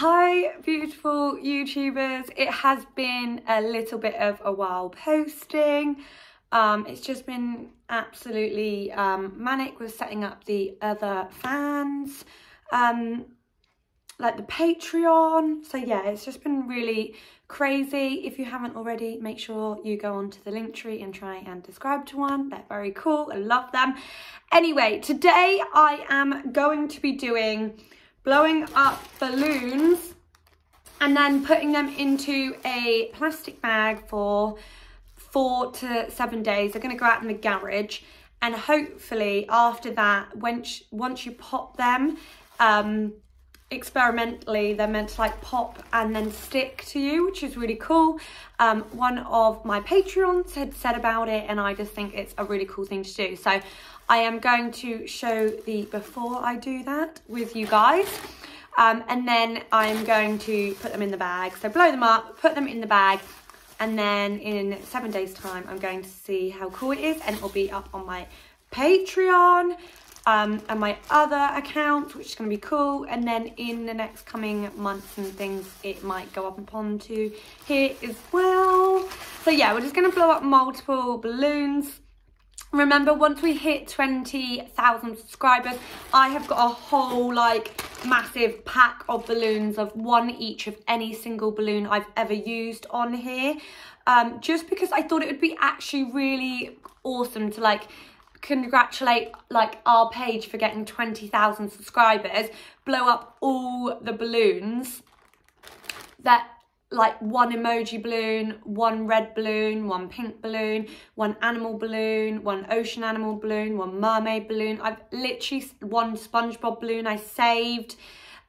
Hi, beautiful YouTubers. It has been a little bit of a while posting. Um, it's just been absolutely um, manic with setting up the other fans, um, like the Patreon. So yeah, it's just been really crazy. If you haven't already, make sure you go onto the Linktree and try and subscribe to one. They're very cool. I love them. Anyway, today I am going to be doing blowing up balloons and then putting them into a plastic bag for four to seven days. They're going to go out in the garage and hopefully after that, once, once you pop them, um, experimentally they're meant to like pop and then stick to you which is really cool um, one of my patreons had said about it and i just think it's a really cool thing to do so i am going to show the before i do that with you guys um, and then i'm going to put them in the bag so blow them up put them in the bag and then in seven days time i'm going to see how cool it is and it'll be up on my patreon um, and my other account, which is going to be cool. And then in the next coming months and things, it might go up upon to here as well. So yeah, we're just going to blow up multiple balloons. Remember, once we hit 20,000 subscribers, I have got a whole like massive pack of balloons of one each of any single balloon I've ever used on here. Um, just because I thought it would be actually really awesome to like congratulate like our page for getting 20,000 subscribers, blow up all the balloons that like one emoji balloon, one red balloon, one pink balloon, one animal balloon, one ocean animal balloon, one mermaid balloon. I've literally one SpongeBob balloon I saved.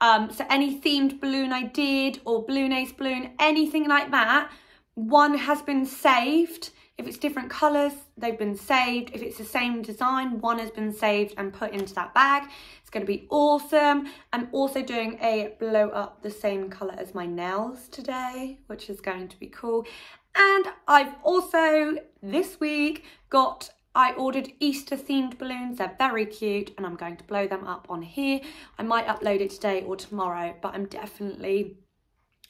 Um, so any themed balloon I did or Balloon Ace balloon, anything like that, one has been saved if it's different colours, they've been saved. If it's the same design, one has been saved and put into that bag. It's going to be awesome. I'm also doing a blow up the same colour as my nails today, which is going to be cool. And I've also, this week, got I ordered Easter themed balloons. They're very cute and I'm going to blow them up on here. I might upload it today or tomorrow, but I'm definitely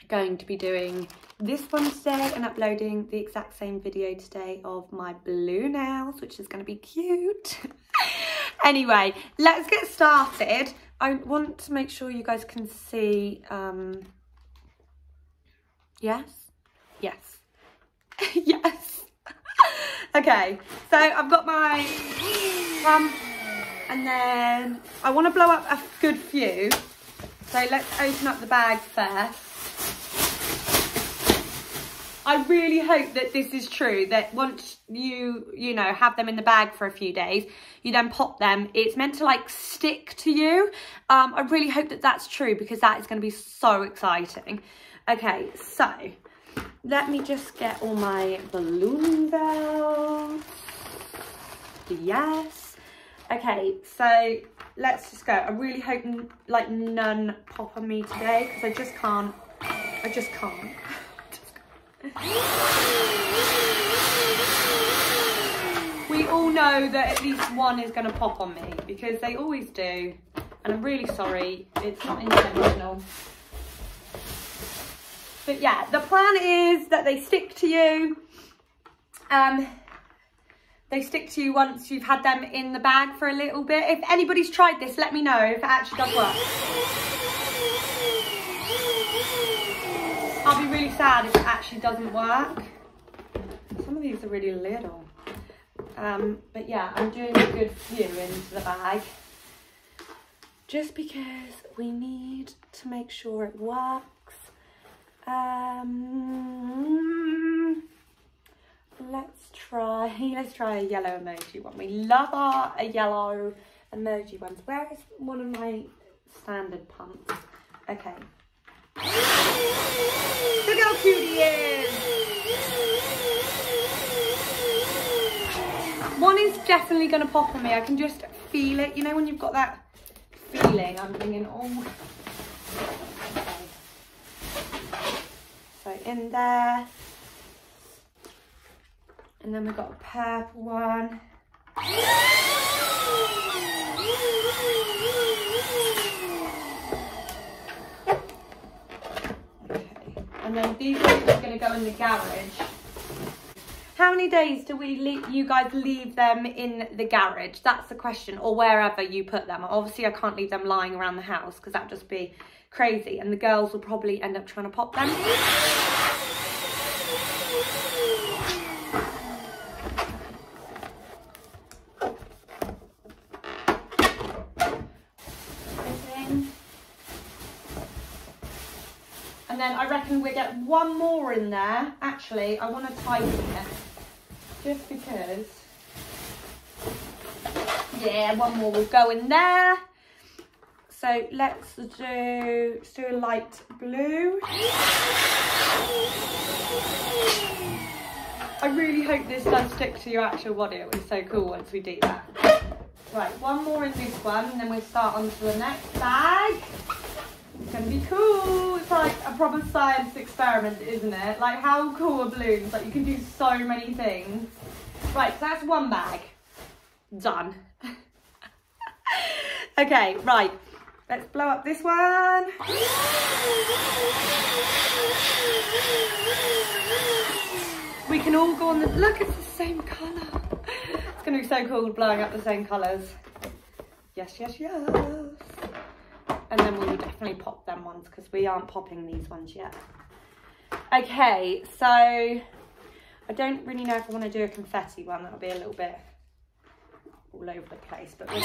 going to be doing this one today and uploading the exact same video today of my blue nails, which is going to be cute. anyway, let's get started. I want to make sure you guys can see, um, yes, yes, yes. okay, so I've got my, um, and then I want to blow up a good few. So let's open up the bag first. I really hope that this is true, that once you, you know, have them in the bag for a few days, you then pop them, it's meant to like stick to you. Um, I really hope that that's true because that is going to be so exciting. Okay, so let me just get all my balloons out. Yes. Okay, so let's just go. I really hope like none pop on me today because I just can't, I just can't. We all know that at least one is going to pop on me because they always do. And I'm really sorry, it's not intentional. But yeah, the plan is that they stick to you. Um, they stick to you once you've had them in the bag for a little bit. If anybody's tried this, let me know if it actually does work. I'll be really sad if it actually doesn't work. Some of these are really little. Um, but yeah, I'm doing a good few into the bag. Just because we need to make sure it works. Um, let's try, let's try a yellow emoji one. We love our a yellow emoji ones. Where is one of my standard pumps? Okay, Look how cute he is. One is definitely going to pop on me. I can just feel it. You know when you've got that feeling, I'm thinking, oh. So in there. And then we've got a purple one. And then these are going to go in the garage. How many days do we leave, you guys leave them in the garage? That's the question, or wherever you put them. Obviously, I can't leave them lying around the house because that'd just be crazy. And the girls will probably end up trying to pop them. And then I reckon we get one more in there. Actually, I want to tighten it. Just because. Yeah, one more will go in there. So let's do, let's do a light blue. I really hope this does stick to your actual body. It was so cool once we do that. Right, one more in this one, and then we'll start on to the next bag. It's gonna be cool. It's like a proper science experiment, isn't it? Like how cool are balloons? Like you can do so many things. Right, so that's one bag. Done. okay, right. Let's blow up this one. We can all go on the, look, it's the same colour. It's gonna be so cool blowing up the same colours. Yes, yes, yes. And then we'll definitely pop them ones because we aren't popping these ones yet. Okay, so I don't really know if I want to do a confetti one. That'll be a little bit all over the place, but we'll...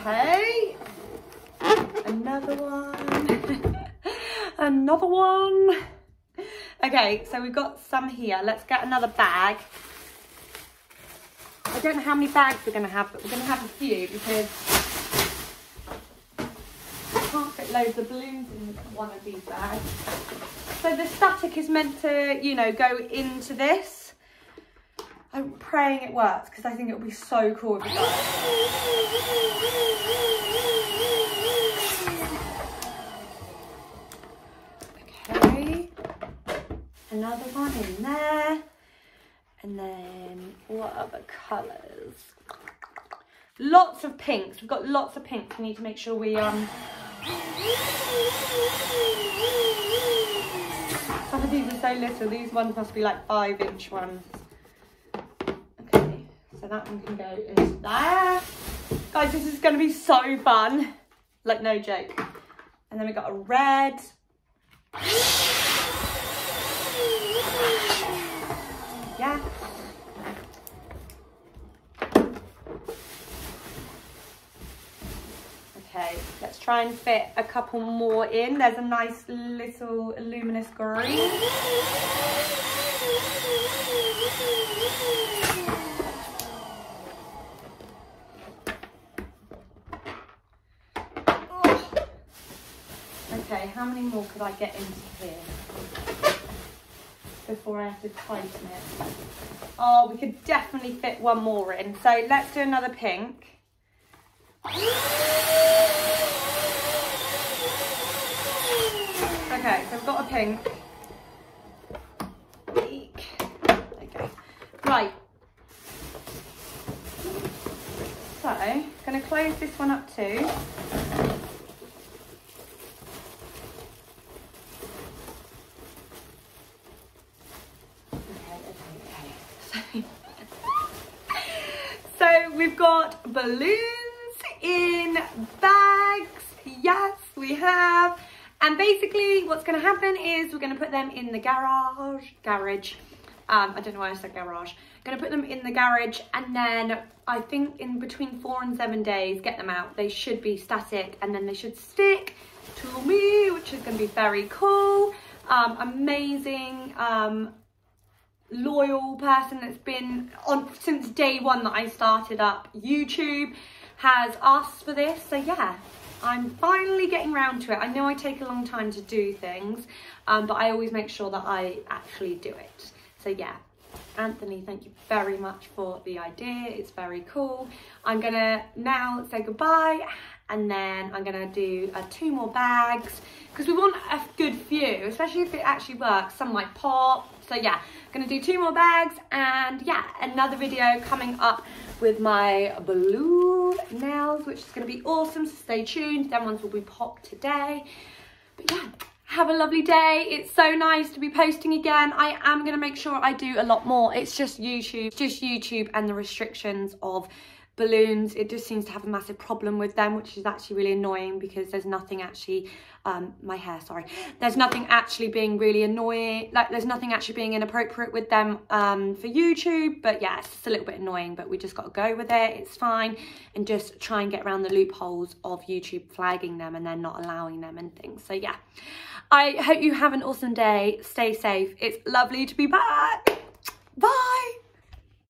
Okay, another one, another one. Okay, so we've got some here. Let's get another bag. I don't know how many bags we're going to have, but we're going to have a few because I can't fit loads of balloons in one of these bags. So the static is meant to, you know, go into this. I'm praying it works because I think it would be so cool if it does. Okay, another one in there. And then what other colours? Lots of pinks. We've got lots of pinks. We need to make sure we um some of these are so little. These ones must be like five inch ones. Okay, so that one can go into there. Guys, this is going to be so fun. Like, no joke. And then we got a red. Yeah. Okay, let's try and fit a couple more in. There's a nice little luminous green. Okay, how many more could I get into here before I have to tighten it? Oh, we could definitely fit one more in. So let's do another pink. Okay, so I've got a pink. Eek. Okay. Right. So, going to close this one up too. Okay, okay, okay. so we've got balloons in bags. Yes, we have. And basically what's to happen is we're to put them in the garage, garage. Um, I don't know why I said garage. To put them in the garage and then I think in between four and seven days, get them out. They should be static and then they should stick to me, which is to be very cool. Um, amazing, um, loyal person that's been on since day one that I started up YouTube has asked for this. So yeah, I'm finally getting around to it. I know I take a long time to do things, um, but I always make sure that I actually do it. So yeah, Anthony, thank you very much for the idea. It's very cool. I'm gonna now say goodbye and then I'm gonna do uh, two more bags because we want a good view, especially if it actually works. Some might pop. So yeah, gonna do two more bags and yeah, another video coming up with my blue nails, which is gonna be awesome. So stay tuned. Them ones will be popped today. But yeah, have a lovely day. It's so nice to be posting again. I am going to make sure I do a lot more. It's just YouTube, just YouTube and the restrictions of balloons it just seems to have a massive problem with them which is actually really annoying because there's nothing actually um my hair sorry. There's nothing actually being really annoying like there's nothing actually being inappropriate with them um for youtube but yeah it's just a little bit annoying but we just got to go with it it's fine and just try and get around the loopholes of youtube flagging them and then not allowing them and things so yeah. I hope you have an awesome day stay safe it's lovely to be back bye